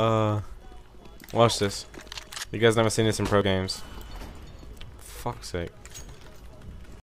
Uh, watch this. You guys never seen this in pro games. Fuck's sake.